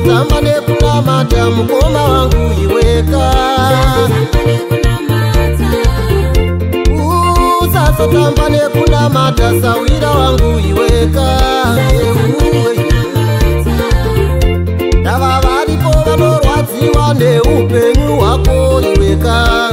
ndazotamba nekunamata mukoma wangu iweka ndazotamba nekunamata sawira wangu iweka ndava varipo vanorwadziwa neupenyu hwako iwekaa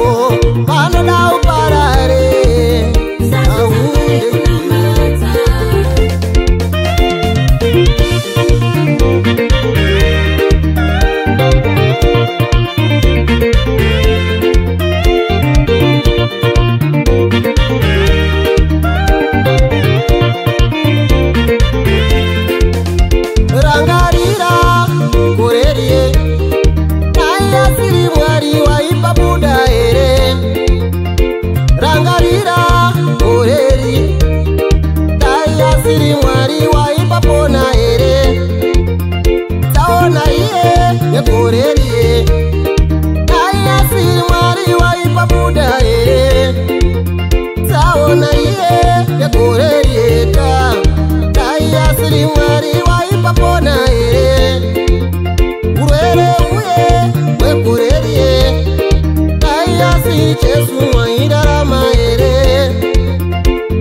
jesu mwairarama here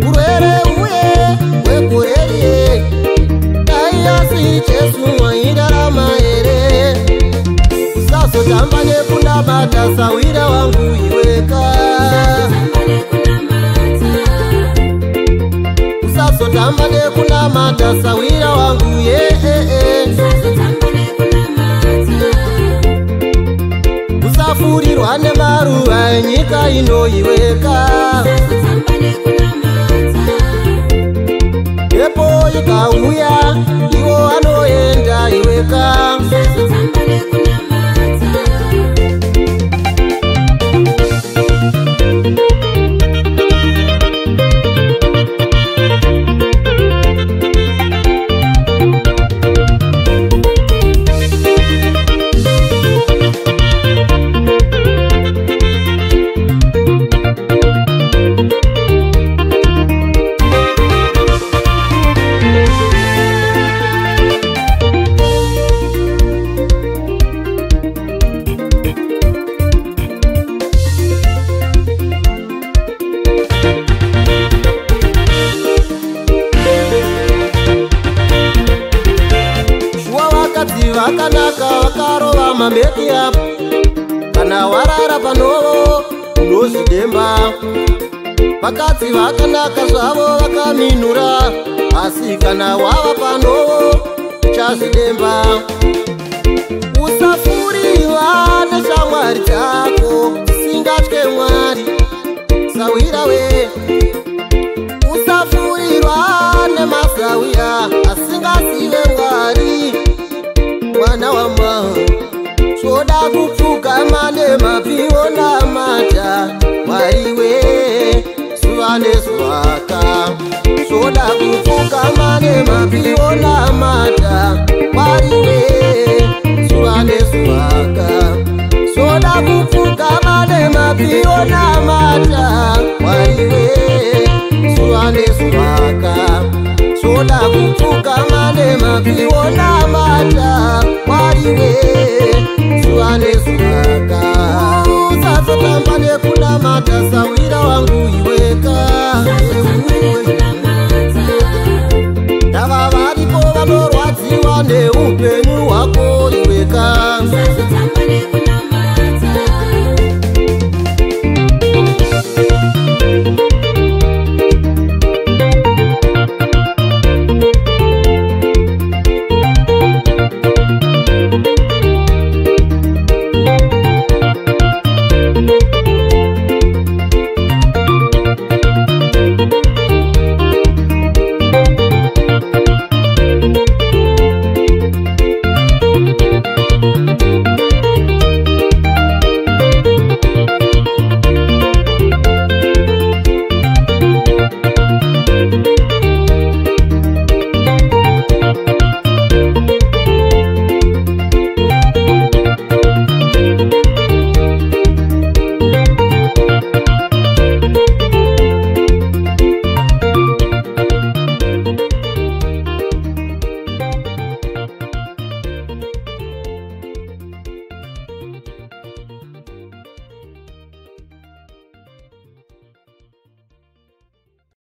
urwere uye wegoreye dai asi jesu mwairarama here usazotamba nekunamata sawira wangu iweka usazotamba nekunamata sawira wangu yeee yenyika inoiweka mhepo ikauya iwo anoenda iweka Sesa zvakanaka vakarova mamedi apo kana warara panovo unozidemba vakadzi vakanaka zvavo vakaminhura asi kana wava panovo uchazidemba usafuriva neshamwari dzako ndionamata waiwe zuva nezwaka zvoda kupfuka mane mapionamata waiwe zuva nezwaka zvoda kupfuka mane mapionamata waiwe zuva nezwaka zvoda kupfuka mane mapionamata de upe muwako